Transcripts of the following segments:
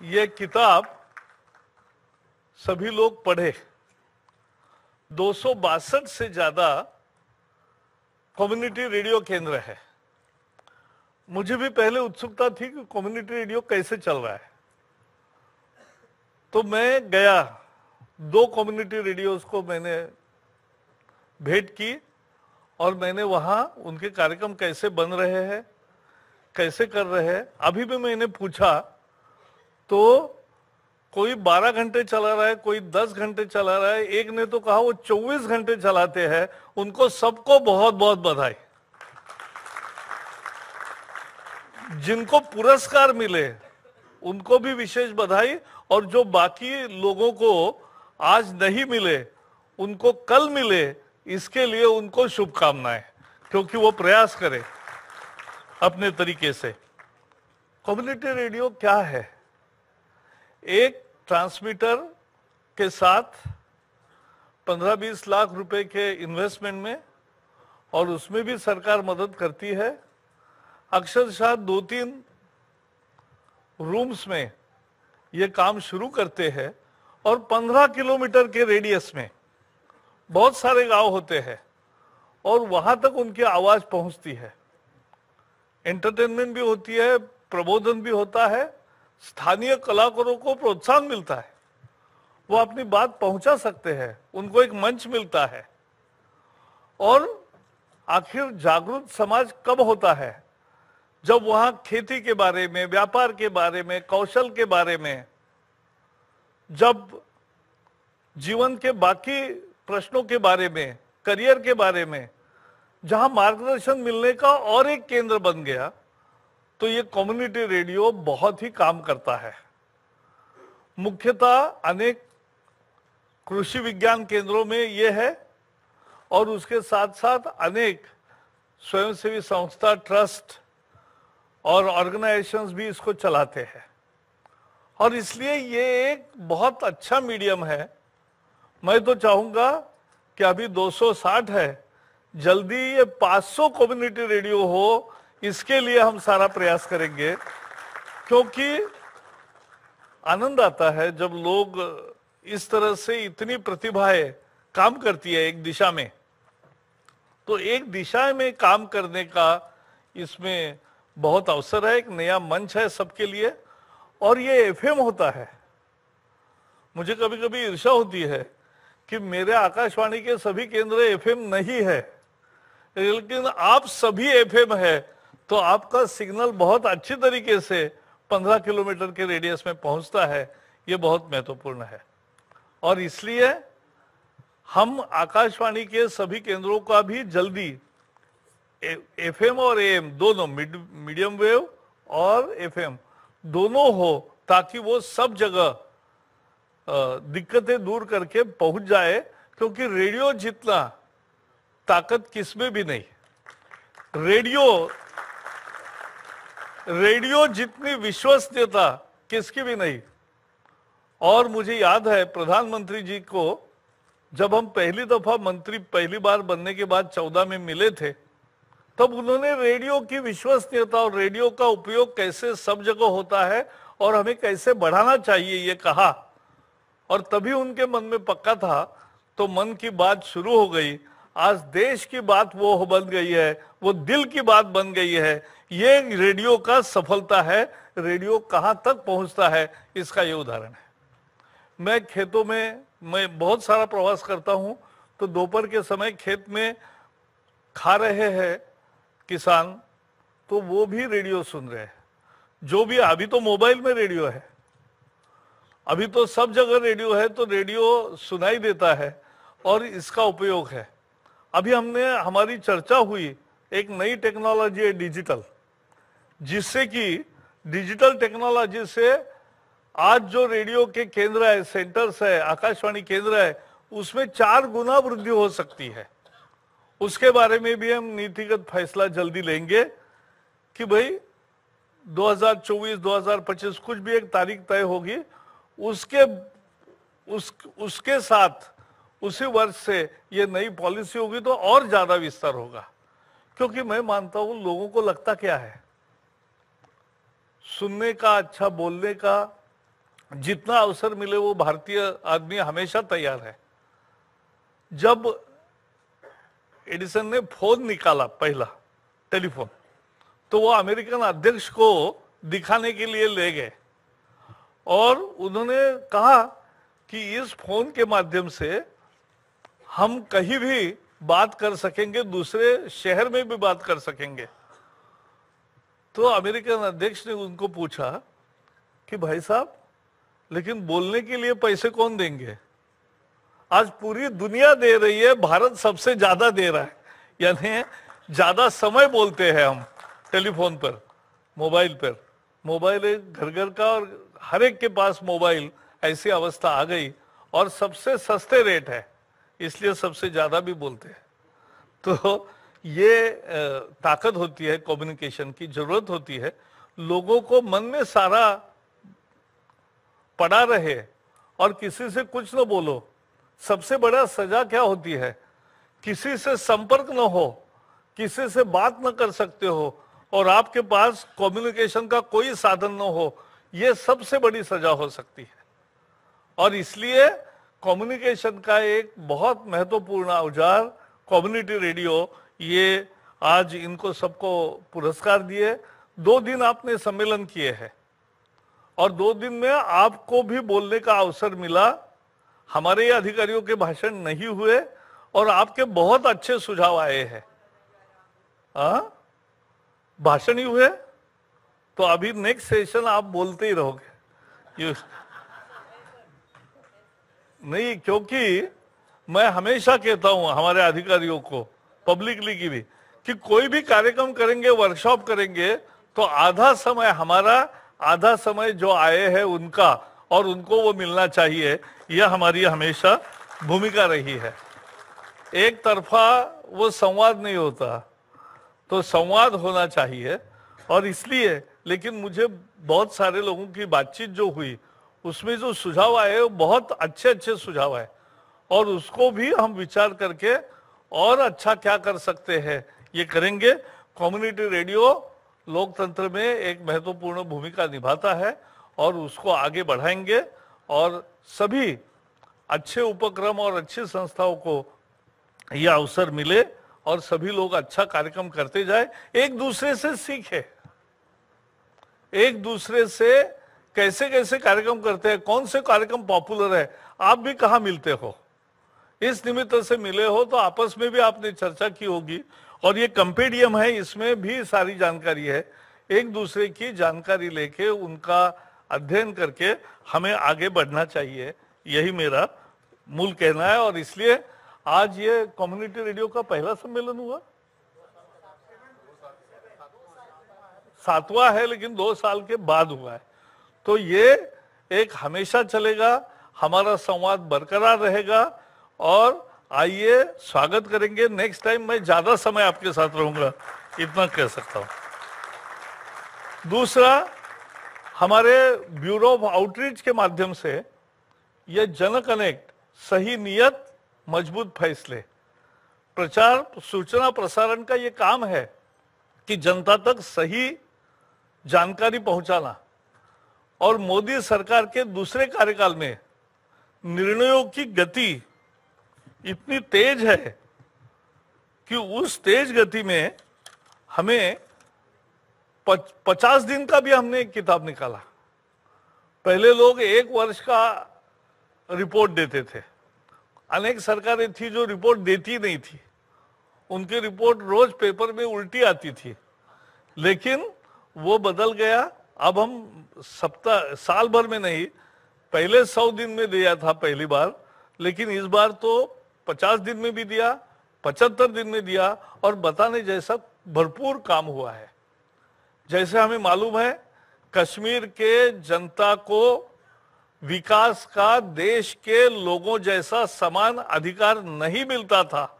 ये किताब सभी लोग पढ़े। दो सौ बासठ से ज़्यादा कम्युनिटी रेडियो केंद्र है। मुझे भी पहले उत्सुकता थी कि कम्युनिटी रेडियो कैसे चल रहा है। तो मैं गया, दो कम्युनिटी रेडियोस को मैंने भेंट की और मैंने वहाँ उनके कार्यक्रम कैसे बन रहे हैं, कैसे कर रहे हैं, अभी भी मैंने पूछा तो कोई 12 घंटे चला रहा है, कोई 10 घंटे चला रहा है, एक ने तो कहा वो 24 घंटे चलाते हैं, उनको सबको बहुत बहुत बधाई। जिनको पुरस्कार मिले, उनको भी विशेष बधाई, और जो बाकी लोगों को आज नहीं मिले, उनको कल मिले, इसके लिए उनको शुभकामनाएँ, क्योंकि वो प्रयास करे अपने तरीके से। कम्युनिटी रेडियो क्या है? एक ट्रांसमीटर के साथ 15-20 लाख रुपए के इन्वेस्टमेंट में और उसमें भी सरकार मदद करती है। अक्षरशः दो तीन रूम्स में ये काम शुरू करते हैं और 15 किलोमीटर के रेडियस में बहुत सारे गाँव होते हैं और वहाँ तक उनकी आवाज़ पहुँचती है। एंटरटेनमेंट भी होती है, प्रबोधन भी होता है स्थानीय कलाकारों को प्रोत्साहन मिलता है। वो अपनी बात पहुँचा सकते हैं, उनको एक मंच मिलता है। और आखिर जागरूक समाज कब होता है? जब वहाँ खेती के बारे में, व्यापार के बारे में, कौशल के बारे में, जब जीवन के बाकी प्रश्नों के बारे में, करियर के बारे में, जहाँ मार्गदर्शन मिलने का और एक केंद्र बन गया तो ये कम्युनिटी रेडियो बहुत ही काम करता है। मुख्यतः अनेक कृषि विज्ञान केंद्रों में ये है और उसके साथ साथ अनेक स्वयंसेवी संस्था ट्रस्ट और ऑर्गेनाइजेशंस भी इसको चलाते हैं। और इसलिए ये एक बहुत अच्छा मीडियम है। मैं तो चाहूँगा कि अभी 260 है, जल्दी ये 500 कम्युनिटी रेडियो हो इसके लिए हम सारा प्रयास करेंगे, क्योंकि आनंद आता है जब लोग इस तरह से इतनी प्रतिभाएँ काम करती है एक दिशा में। तो एक दिशा में काम करने का इसमें बहुत अवसर है, एक नया मंच है सबके लिए, और ये एफएम होता है। मुझे कभी कभी ईर्षा होती है कि मेरे आकाशवाणी के सभी केंद्र एफएम नहीं है, लेकिन आप सभी एफएम है तो आपका सिग्नल बहुत अच्छी तरीके से 15 किलोमीटर के रेडियस में पहुँचता है, ये बहुत महत्वपूर्ण है। और इसलिए हम आकाशवाणी के सभी केंद्रों का भी जल्दी एफएम और एएम, दोनों मीडियम वेव और एफएम, दोनों हो ताकि वो सब जगह दिक्कतें दूर करके पहुँच जाए, क्योंकि रेडियो जितना ताकत किसमें भी नहीं। रेडियो रेडियो जितनी विश्वसनीयता, किसकी भी नहीं। और मुझे याद है, प्रधानमंत्री जी को जब हम पहली दफ़ा मंत्री पहली बार बनने के बाद चौदह में मिले थे, तब उन्होंने रेडियो की विश्वसनीयता और रेडियो का उपयोग कैसे, सब जगह होता है और हमें कैसे बढ़ाना चाहिए, ये कहा। और तभी उनके मन में पक्का था तो मन की बात शुरू हो गई। आज देश की बात वो बन गई है वो दिल की बात बन गई है। ये रेडियो का सफलता है। रेडियो कहाँ तक पहुँचता है, इसका ये उदाहरण है। मैं खेतों में, मैं बहुत सारा प्रवास करता हूँ तो दोपहर के समय खेत में खा रहे हैं किसान तो वो भी रेडियो सुन रहे हैं। जो भी, अभी तो मोबाइल में रेडियो है। अभी तो सब जगह रेडियो है तो रेडियो सुनाई देता है और इसका उपयोग है। अभी हमने, हमारी चर्चा हुई एक नई टेक्नोलॉजी है डिजिटल, जिससे कि डिजिटल टेक्नोलॉजी से आज जो रेडियो के केंद्र है, सेंटर्स है, आकाशवाणी केंद्र है, उसमें चार गुना वृद्धि हो सकती है। उसके बारे में भी हम नीतिगत फैसला जल्दी लेंगे कि भाई 2024 2025 कुछ भी एक तारीख तय होगी, उसके, उस, उसके साथ, उसी वर्ष से ये नई पॉलिसी होगी तो और ज़्यादा विस्तार होगा। क्योंकि मैं मानता हूँ लोगों को लगता क्या है? सुनने का अच्छा बोलने का, जितना अवसर मिले वो भारतीय आदमी हमेशा तैयार है। जब एडिसन ने फ़ोन निकाला पहला, टेलीफोन तो वो अमेरिकन अध्यक्ष को दिखाने के लिए ले गए। और उन्होंने कहा कि इस फ़ोन के माध्यम से हम कहीं भी बात कर सकेंगे, दूसरे शहर में भी बात कर सकेंगे। तो अमेरिकन अध्यक्ष ने उनको पूछा कि भाई साहब, लेकिन बोलने के लिए पैसे कौन देंगे? आज पूरी दुनिया दे रही है, भारत सबसे ज़्यादा दे रहा है। यानी ज़्यादा समय बोलते हैं हम टेलीफोन पर, मोबाइल पर। मोबाइल एक घर घर का और हर एक के पास मोबाइल, ऐसी अवस्था आ गई और सबसे सस्ते रेट है। इसलिए सबसे ज़्यादा भी बोलते हैं। तो ये ताकत होती है कम्युनिकेशन की ज़रूरत होती है। लोगों को मन में सारा पड़ा रहे और किसी से कुछ न बोलो। सबसे बड़ा सजा क्या होती है? किसी से संपर्क न हो, किसी से बात न कर सकते हो और आपके पास कम्युनिकेशन का कोई साधन न हो यह सबसे बड़ी सजा हो सकती है। और इसलिए कम्युनिकेशन का एक बहुत महत्वपूर्ण औज़ार कम्युनिटी रेडियो ये आज इनको सबको पुरस्कार दिए। दो दिन आपने सम्मेलन किए हैं और दो दिन में आपको भी बोलने का अवसर मिला। हमारे अधिकारियों के भाषण नहीं हुए और आपके बहुत अच्छे सुझाव आए हैं। भाषण ही हुए? तो अभी नेक्स्ट सेशन आप बोलते ही रहोगे। नहीं, क्योंकि मैं हमेशा कहता हूँ, हमारे अधिकारियों को पब्लिकली की भी, कि कोई भी कार्यक्रम करेंगे वर्कशॉप करेंगे तो आधा समय हमारा, आधा समय जो आए हैं उनका, और उनको वो मिलना चाहिए, यह हमारी हमेशा भूमिका रही है। एक तरफा वो संवाद नहीं होता तो संवाद होना चाहिए, और इसलिए, लेकिन मुझे बहुत सारे लोगों की बातचीत जो हुई उसमें जो सुझाव आए वो बहुत अच्छे अच्छे सुझाव आए। और उसको भी हम विचार करके और अच्छा क्या कर सकते हैं, ये करेंगे। कम्युनिटी रेडियो लोकतंत्र में एक महत्वपूर्ण भूमिका निभाता है और उसको आगे बढ़ाएँगे और सभी अच्छे उपक्रम और अच्छी संस्थाओं को यह अवसर मिले और सभी लोग अच्छा कार्यक्रम करते जाए। एक दूसरे से सीखे। एक दूसरे से कैसे कैसे कार्यक्रम करते हैं कौन से कार्यक्रम पॉपुलर है, आप भी कहा मिलते हो? इस निमित्त से मिले हो तो आपस में भी आपने चर्चा की होगी और ये कंपेडियम है, इसमें भी सारी जानकारी है। एक दूसरे की जानकारी लेके उनका अध्ययन करके हमें आगे बढ़ना चाहिए, यही मेरा मूल कहना है और इसलिए आज ये कम्युनिटी रेडियो का पहला सम्मेलन हुआ। सातवां है लेकिन दो साल के बाद हुआ है। तो ये एक हमेशा चलेगा, हमारा संवाद बरकरार रहेगा और आइए स्वागत करेंगे। नेक्स्ट टाइम मैं ज़्यादा समय आपके साथ रहूँगा, इतना कह सकता हूँ। दूसरा, हमारे ब्यूरो ऑफ़ आउटरीच के माध्यम से यह जन कनेक्ट सही नियत, मज़बूत फैसले, प्रचार, सूचना प्रसारण का यह काम है कि जनता तक सही जानकारी पहुंचाना। और मोदी सरकार के दूसरे कार्यकाल में निर्णयों की गति इतनी तेज है कि उस तेज गति में हमें पच, पचास दिन का भी हमने एक किताब निकाला। पहले लोग एक वर्ष का रिपोर्ट देते थे। अनेक सरकारें थी जो रिपोर्ट देती नहीं थी। उनकी रिपोर्ट रोज पेपर में उल्टी आती थी। लेकिन वो बदल गया। अब हम सप्ताह, साल भर में नहीं, पहले सौ दिन में दिया था पहली बार, लेकिन इस बार तो पचास दिन में भी दिया, पचहत्तर दिन में दिया, और बताने जैसा भरपूर काम हुआ है। जैसे हमें मालूम है, कश्मीर के जनता को विकास का देश के लोगों जैसा समान अधिकार नहीं मिलता था।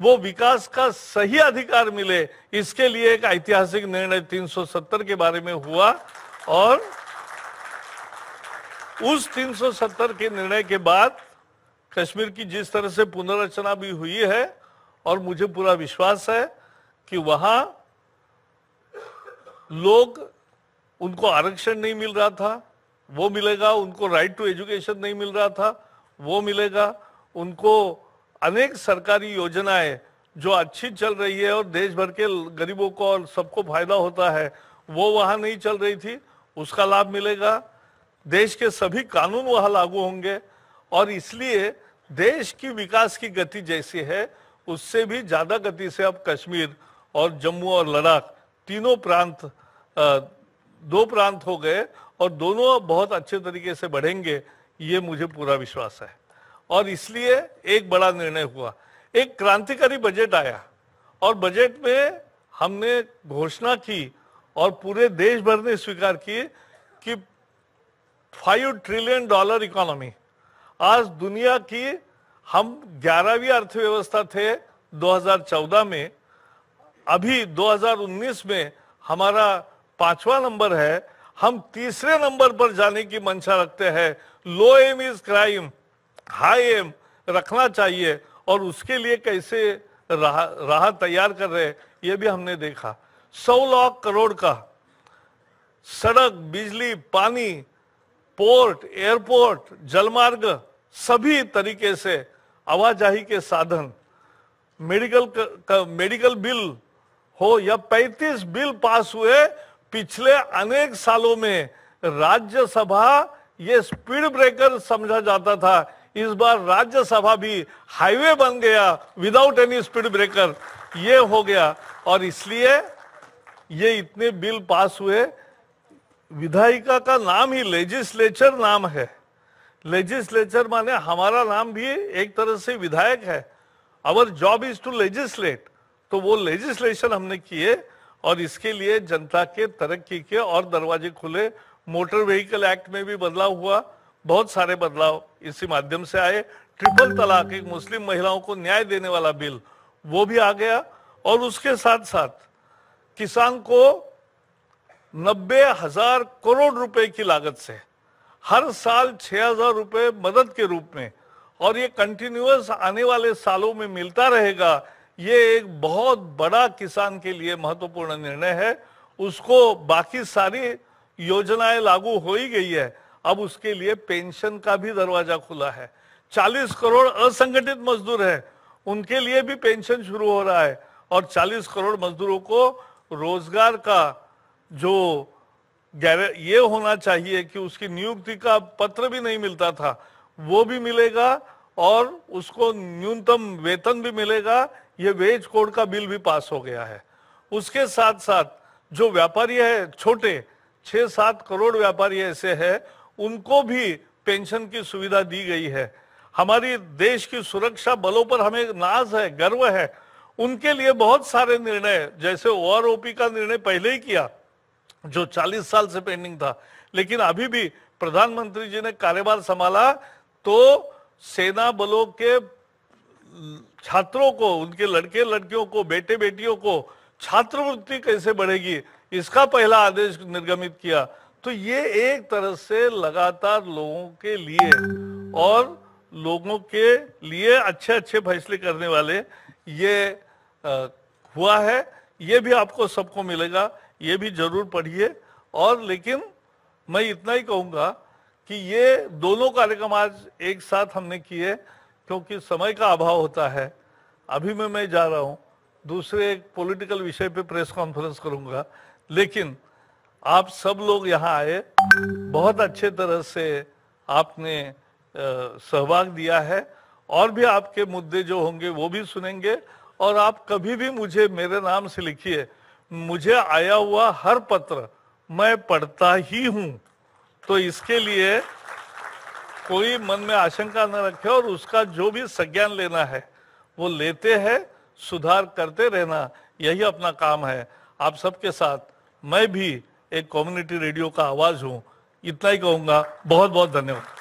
वो विकास का सही अधिकार मिले, इसके लिए एक ऐतिहासिक निर्णय 370 के बारे में हुआ और उस 370 के निर्णय के बाद कश्मीर की जिस तरह से पुनर्रचना भी हुई है, और मुझे पूरा विश्वास है कि वहाँ लोग, उनको आरक्षण नहीं मिल रहा था, वो मिलेगा, उनको राइट टू एजुकेशन नहीं मिल रहा था, वो मिलेगा, उनको अनेक सरकारी योजनाएँ जो अच्छी चल रही है और देश भर के गरीबों को और सबको फ़ायदा होता है, वो वहाँ नहीं चल रही थी। उसका लाभ मिलेगा। देश के सभी कानून वहाँ लागू होंगे और इसलिए देश की विकास की गति जैसी है, उससे भी ज़्यादा गति से अब कश्मीर और जम्मू और लद्दाख तीनों प्रांत दो प्रांत हो गए और दोनों बहुत अच्छे तरीके से बढ़ेंगे, ये मुझे पूरा विश्वास है। और इसलिए एक बड़ा निर्णय हुआ। एक क्रांतिकारी बजट आया और बजट में हमने घोषणा की और पूरे देश भर ने स्वीकार की कि फाइव ट्रिलियन डॉलर इकोनॉमी। आज दुनिया की हम ग्यारहवीं अर्थव्यवस्था थे 2014 में। अभी 2019 में हमारा पांचवा नंबर है। हम तीसरे नंबर पर जाने की मंशा रखते हैं। Low aim is crime high aim रखना चाहिए और उसके लिए कैसे राह तैयार कर रहे ये भी हमने देखा। सौ लाख करोड़ का सड़क, बिजली, पानी, पोर्ट, एयरपोर्ट, जलमार्ग, सभी तरीके से आवाजाही के साधन, मेडिकल मेडिकल बिल हो या 35 बिल पास हुए, पिछले अनेक सालों में राज्यसभा ये स्पीड ब्रेकर समझा जाता था इस बार राज्यसभा भी हाईवे बन गया विदाउट एनी स्पीड ब्रेकर। ये हो गया। और इसलिए ये इतने बिल पास हुए। विधायिका का नाम ही लेजिस्लेचर नाम है। लेजिस्लेचर माने हमारा नाम भी एक तरह से विधायक है। Our job is to legislate. तो वो लेजिस्लेशन हमने किए और इसके लिए जनता के तरक्की के और दरवाजे खुले। मोटर व्हीकल एक्ट में भी बदलाव हुआ। बहुत सारे बदलाव इसी माध्यम से आए। ट्रिपल तलाक, एक मुस्लिम महिलाओं को न्याय देने वाला बिल, वो भी आ गया। और उसके साथ साथ किसान को नब्बे हज़ार करोड़ रुपए की लागत से हर साल छह हज़ार रुपए मदद के रूप में, और ये कंटिन्यूस आने वाले सालों में मिलता रहेगा, ये एक बहुत बड़ा किसान के लिए महत्वपूर्ण निर्णय है। उसको बाकी सारी योजनाएँ लागू हो ही गई है। अब उसके लिए पेंशन का भी दरवाज़ा खुला है। 40 करोड़ असंगठित मजदूर है। उनके लिए भी पेंशन शुरू हो रहा है और 40 करोड़ मजदूरों को रोज़गार का जो ये होना चाहिए कि उसकी नियुक्ति का पत्र भी नहीं मिलता था, वो भी मिलेगा और उसको न्यूनतम वेतन भी मिलेगा। ये वेज कोड का बिल भी पास हो गया है। उसके साथ साथ जो व्यापारी है, छोटे छह सात करोड़ व्यापारी ऐसे हैं उनको भी पेंशन की सुविधा दी गई है। हमारी देश की सुरक्षा बलों पर हमें नाज है, गर्व है। उनके लिए बहुत सारे निर्णय, जैसे ओआरओपी का निर्णय पहले ही किया, जो 40 साल से पेंडिंग था। लेकिन अभी भी प्रधानमंत्री जी ने कार्यभार संभाला तो सेना बलों के छात्रों को, उनके लड़के लड़कियों को, बेटे बेटियों को, छात्रवृत्ति कैसे बढ़ेगी, इसका पहला आदेश निर्गमित किया। तो ये एक तरह से लगातार लोगों के लिए और लोगों के लिए अच्छे अच्छे फैसले करने वाले ये आ, हुआ है। ये भी आपको सबको मिलेगा ये भी ज़रूर पढ़िए। और लेकिन मैं इतना ही कहूँगा कि ये दोनों कार्यक्रम आज एक साथ हमने किए क्योंकि समय का अभाव होता है। अभी मैं मैं जा रहा हूँ दूसरे एक पॉलिटिकल विषय पे प्रेस कॉन्फ्रेंस करूँगा। लेकिन आप सब लोग यहाँ आए, बहुत अच्छे तरह से आपने सहभाग दिया है। और भी आपके मुद्दे जो होंगे वो भी सुनेंगे। और आप कभी भी मुझे, मेरे नाम से लिखिए। मुझे आया हुआ हर पत्र मैं पढ़ता ही हूँ। तो इसके लिए कोई मन में आशंका न रखे और उसका जो भी संज्ञान लेना है, वो लेते हैं, सुधार करते रहना। यही अपना काम है। आप सबके साथ मैं भी एक कम्युनिटी रेडियो का आवाज़ हूँ। इतना ही कहूँगा। बहुत बहुत धन्यवाद।